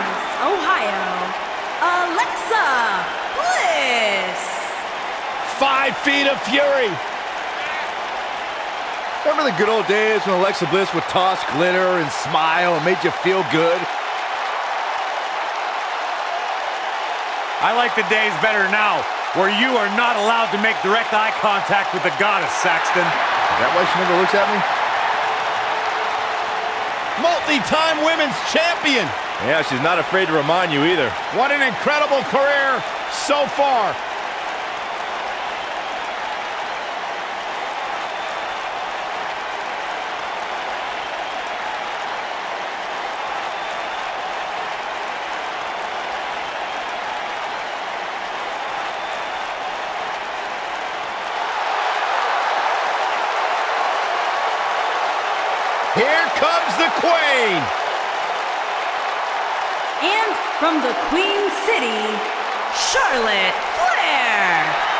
Columbus, Ohio, Alexa Bliss. Five feet of fury. Remember the good old days when Alexa Bliss would toss glitter and smile and made you feel good? I like the days better now, where you are not allowed to make direct eye contact with the goddess, Saxton. Is that why she never looks at me? Multi-time women's champion. Yeah, she's not afraid to remind you either. What an incredible career so far. Here comes the Queen. And from the Queen City, Charlotte Flair.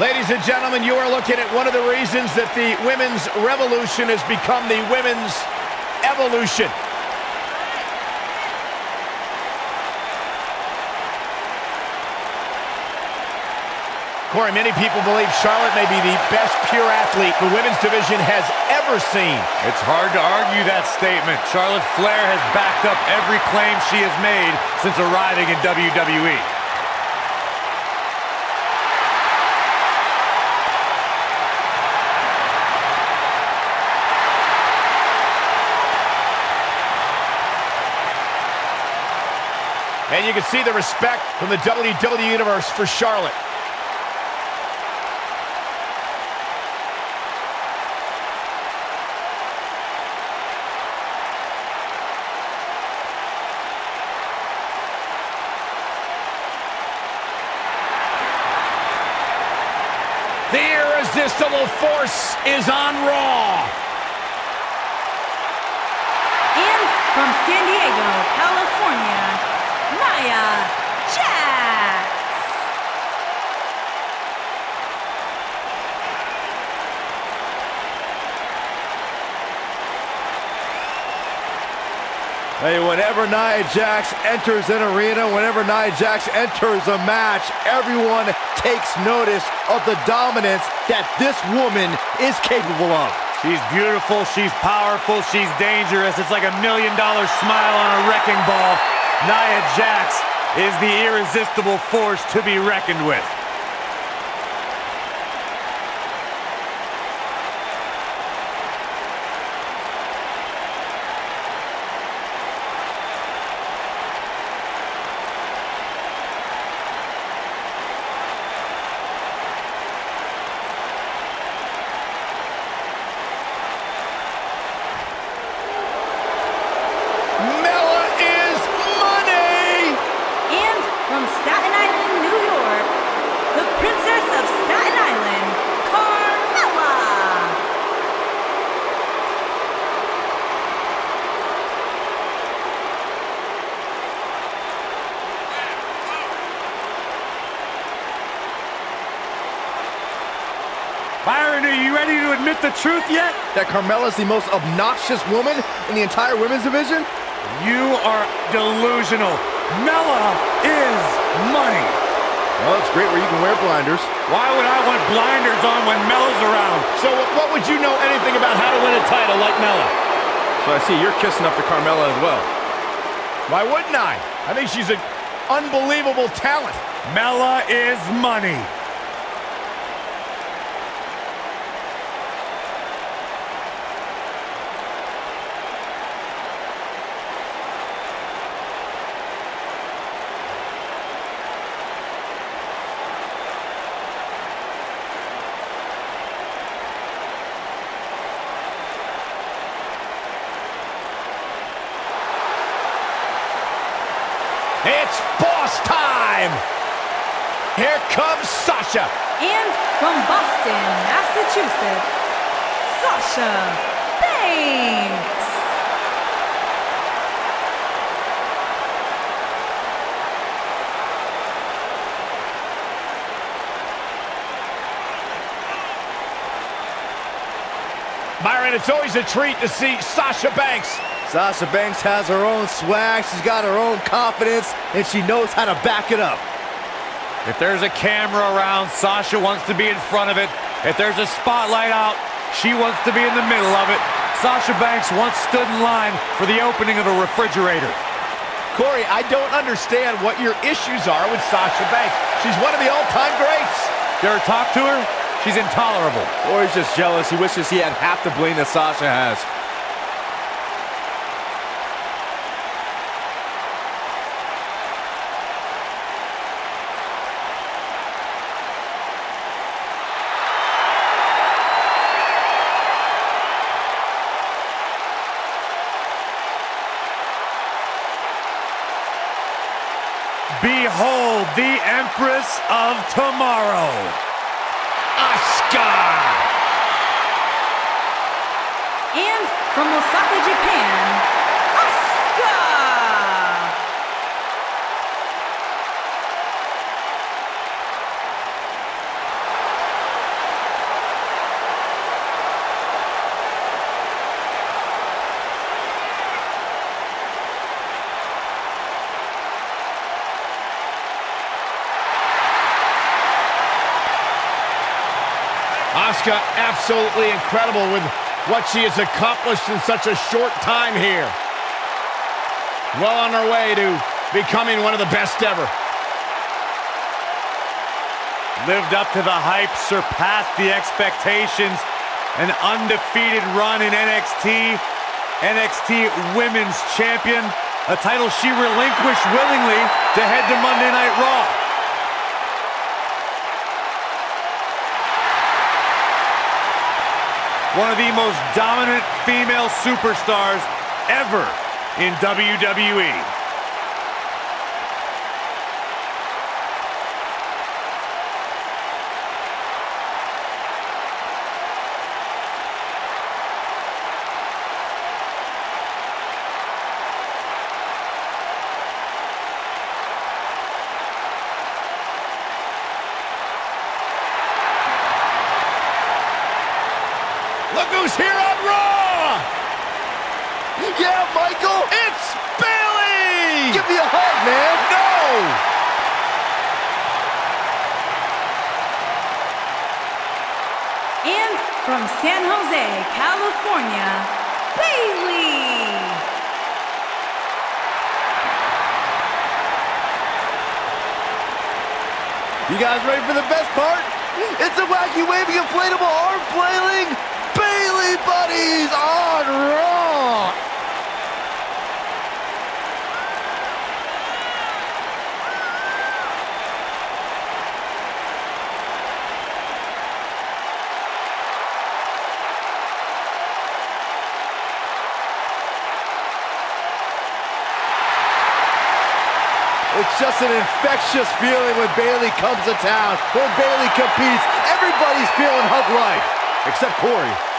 Ladies and gentlemen, you are looking at one of the reasons that the women's revolution has become the women's evolution. Corey, many people believe Charlotte may be the best pure athlete the women's division has ever seen. It's hard to argue that statement. Charlotte Flair has backed up every claim she has made since arriving in. WWE. And you can see the respect from the WWE Universe for Charlotte. The irresistible force is on Raw. And from San Diego, California, Nia Jax. Hey, whenever Nia Jax enters an arena, whenever Nia Jax enters a match, everyone takes notice of the dominance that this woman is capable of. She's beautiful, she's powerful, she's dangerous. It's like a million dollar smile on a wrecking ball. Nia Jax is the irresistible force to be reckoned with. Mella is money. And from Staten Island, New York, the Princess of Staten Island, Carmella. Byron, are you ready to admit the truth yet? That Carmella's the most obnoxious woman in the entire women's division? You are delusional. Mella is money. Well, it's great where you can wear blinders. Why would I want blinders on when Mella's around? So what would you know anything about how to win a title like Mella? So I see you're kissing up to Carmella as well. Why wouldn't I? I think she's an unbelievable talent. Mella is money. It's boss time. Here comes Sasha. And from Boston, Massachusetts, Sasha Banks. Byron, it's always a treat to see Sasha Banks. Sasha Banks has her own swag, she's got her own confidence, and she knows how to back it up. If there's a camera around, Sasha wants to be in front of it. If there's a spotlight out, she wants to be in the middle of it. Sasha Banks once stood in line for the opening of a refrigerator. Corey, I don't understand what your issues are with Sasha Banks. She's one of the all-time greats. Dare talk to her? She's intolerable. Or he's just jealous. He wishes he had half the bling that Sasha has. Behold the Empress of Tomorrow. Asuka! And from Osaka, Japan, Asuka! Asuka absolutely incredible with what she has accomplished in such a short time here. Well on her way to becoming one of the best ever. Lived up to the hype, surpassed the expectations. An undefeated run in NXT. NXT Women's Champion. A title she relinquished willingly to head to Monday Night Raw. One of the most dominant female superstars ever in. WWE. Look who's here on Raw! Yeah, Michael! It's Bayley! Give me a hug, man! No! And from San Jose, California, Bayley. You guys ready for the best part? It's a wacky waving inflatable arm flailing Bayley Buddies on Raw! It's just an infectious feeling when Bayley comes to town. When Bayley competes, everybody's feeling hug life. Except Corey.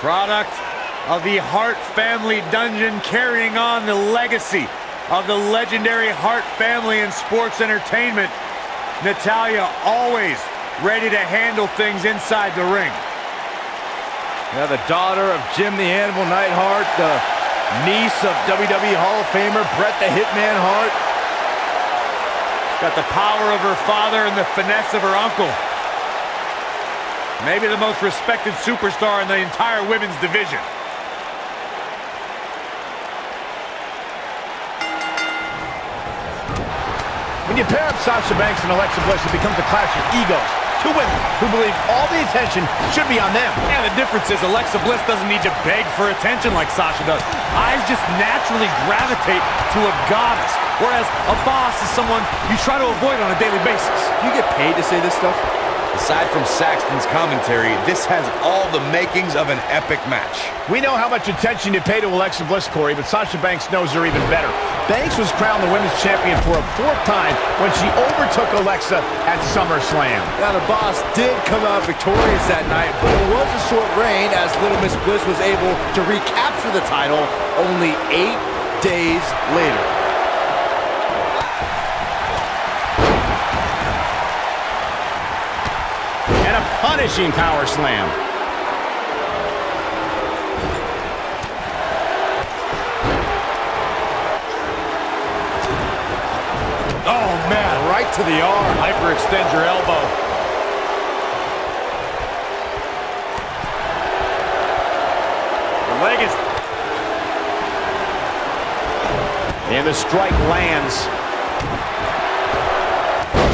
Product of the Hart family dungeon carrying on the legacy of the legendary Hart family in sports entertainment. Natalya always ready to handle things inside the ring. Yeah, the daughter of Jim the Animal Neidhart, the niece of WWE Hall of Famer Bret the Hitman Hart. Got the power of her father and the finesse of her uncle. Maybe the most respected superstar in the entire women's division. When you pair up Sasha Banks and Alexa Bliss, it becomes a clash of egos. Two women who believe all the attention should be on them. Yeah, the difference is Alexa Bliss doesn't need to beg for attention like Sasha does. Eyes just naturally gravitate to a goddess, whereas a boss is someone you try to avoid on a daily basis. Do you get paid to say this stuff? Aside from Saxton's commentary, this has all the makings of an epic match. We know how much attention you pay to Alexa Bliss, Corey, but Sasha Banks knows her even better. Banks was crowned the women's champion for a fourth time when she overtook Alexa at SummerSlam. Now, the boss did come out victorious that night, but it was a short reign as Little Miss Bliss was able to recapture the title only eight days later. And a punishing power slam. Oh, man, right to the arm. Hyperextend your elbow. The leg is... And the strike lands.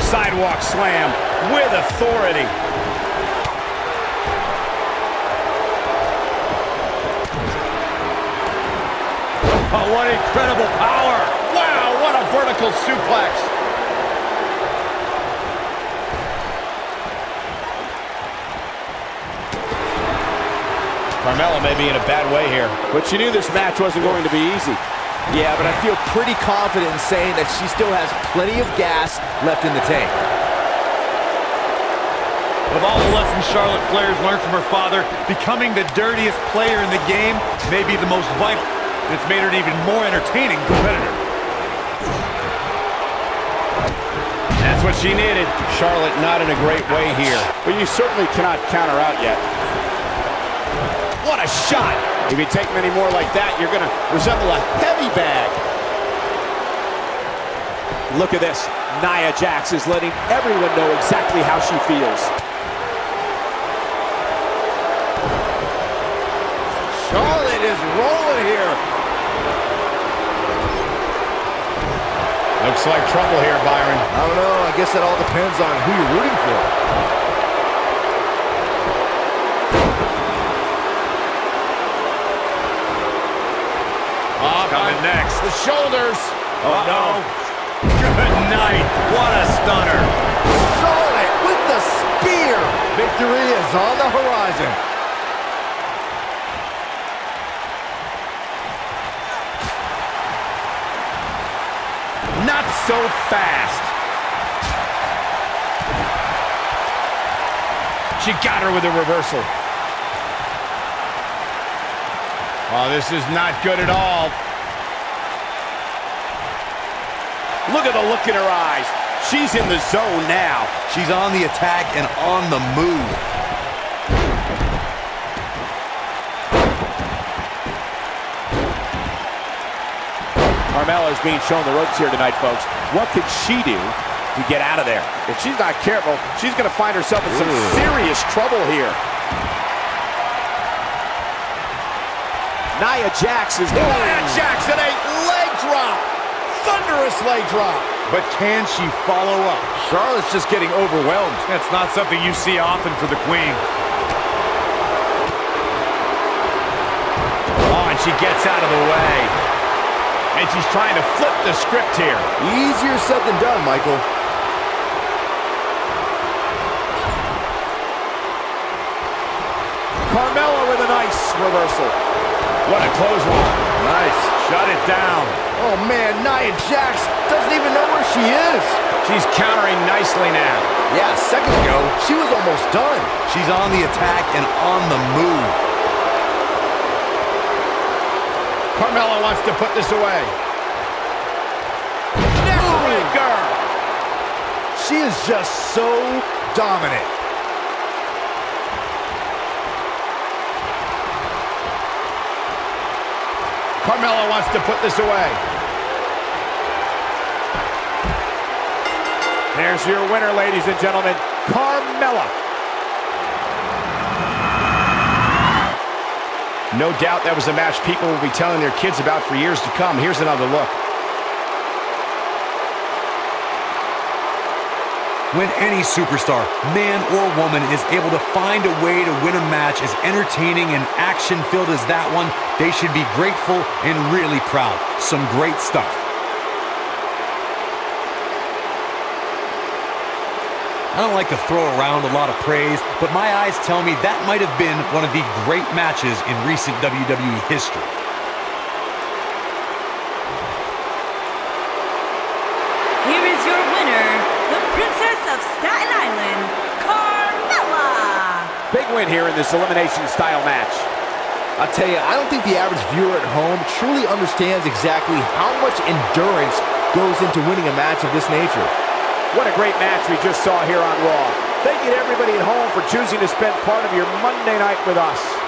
Sidewalk slam with authority. What incredible power. Wow, what a vertical suplex. Carmella may be in a bad way here. But she knew this match wasn't going to be easy. Yeah, but I feel pretty confident in saying that she still has plenty of gas left in the tank. Of all the lessons Charlotte Flair's learned from her father, becoming the dirtiest player in the game may be the most vital. And it's made her an even more entertaining competitor. That's what she needed. Charlotte not in a great way here. But you certainly cannot count her out yet. What a shot. If you take many more like that, you're going to resemble a heavy bag. Look at this. Nia Jax is letting everyone know exactly how she feels. Charlotte is rolling here. Looks like trouble here, Byron. I don't know. I guess that all depends on who you're rooting for. Ah, Coming next. The shoulders. Oh, no. Good night. What a stunner. Charlotte with the spear. Victory is on the horizon. Not so fast. She got her with a reversal. Oh, this is not good at all. Look at the look in her eyes. She's in the zone now. She's on the attack and on the move. Carmella is being shown the ropes here tonight, folks. What can she do to get out of there? If she's not careful, she's going to find herself in some serious trouble here. Nia Jax is... Nia Jax Jackson, a leg drop. Thunderous leg drop. But can she follow up? Charlotte's just getting overwhelmed. That's not something you see often for the Queen. Oh, and she gets out of the way. And she's trying to flip the script here. Easier said than done, Michael. Carmella with a nice reversal. What a close one. Nice. Shut it down. Oh, man, Nia Jax doesn't even know where she is. She's countering nicely now. Yeah, a second ago, she was almost done. She's on the attack and on the move. Carmella wants to put this away. Neckbreaker. She is just so dominant. Carmella wants to put this away. There's your winner, ladies and gentlemen, Carmella. No doubt that was a match people will be telling their kids about for years to come. Here's another look. When any superstar, man or woman, is able to find a way to win a match as entertaining and action-filled as that one, they should be grateful and really proud. Some great stuff. I don't like to throw around a lot of praise, but my eyes tell me that might have been one of the great matches in recent WWE history. Here is your winner, the Princess of Staten Island, Carmella. Big win here in this elimination style match. I'll tell you, I don't think the average viewer at home truly understands exactly how much endurance goes into winning a match of this nature. What a great match we just saw here on Raw. Thank you to everybody at home for choosing to spend part of your Monday night with us.